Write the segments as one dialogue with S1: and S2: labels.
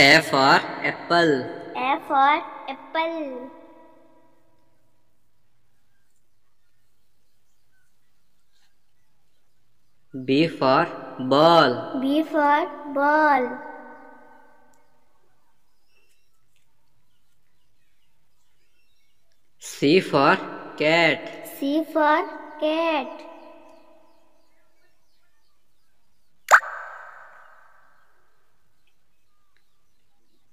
S1: A for apple.
S2: A for apple.
S1: B for ball.
S2: B for ball.
S1: C for cat.
S2: C for cat.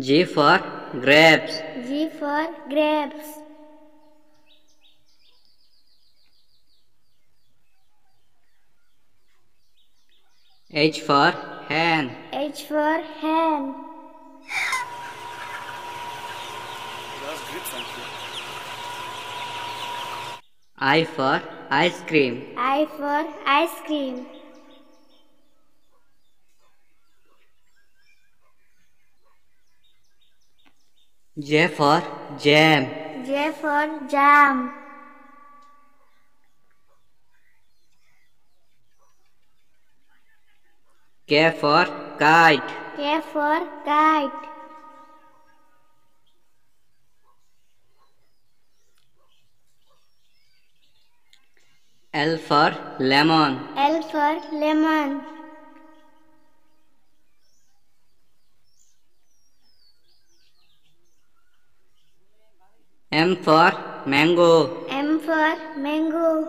S1: G for grapes.
S2: G for grapes.
S1: H for hen.
S2: H for hen.
S3: That's great, thank you.
S1: I for ice cream.
S2: I for ice cream.
S1: J for jam.
S2: J for jam.
S1: K for kite.
S2: K for kite.
S1: L for lemon.
S2: L for lemon.
S1: M for mango.
S2: M for mango.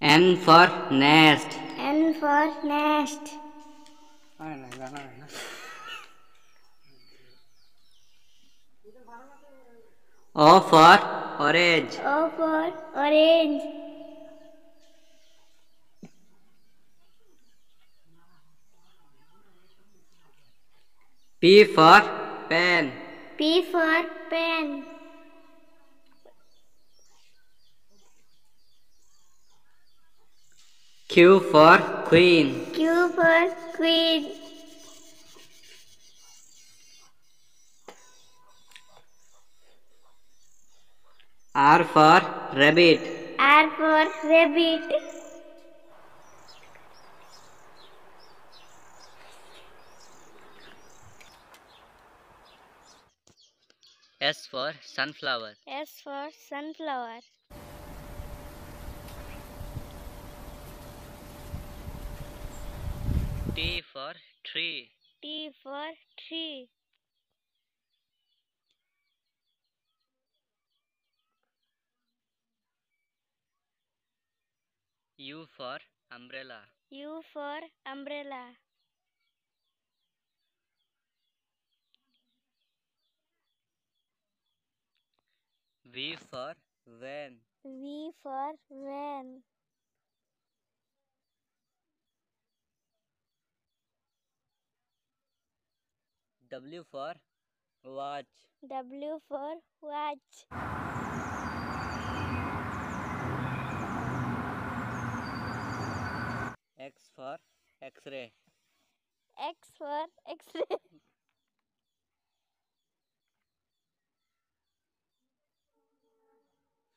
S1: N for nest.
S2: N for nest.
S1: O for orange.
S2: O for orange.
S1: P for pen.
S2: P for pen.
S1: Q for queen.
S2: Q for queen.
S1: R for rabbit.
S2: R for rabbit.
S1: S for sunflower.
S2: S for sunflower.
S1: T for tree.
S2: T for tree.
S1: U for umbrella.
S2: U for umbrella.
S1: V for van.
S2: V for van.
S1: W for watch.
S2: W for watch.
S1: X for x-ray.
S2: X for X-ray.